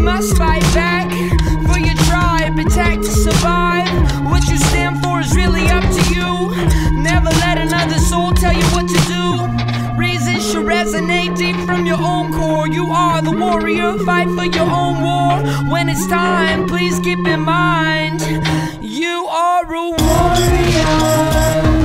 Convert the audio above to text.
Must fight back for your tribe, protect, to survive. What you stand for is really up to you. Never let another soul tell you what to do. Reasons should resonate deep from your own core. You are the warrior, fight for your own war. When it's time, please keep in mind you are a. Warrior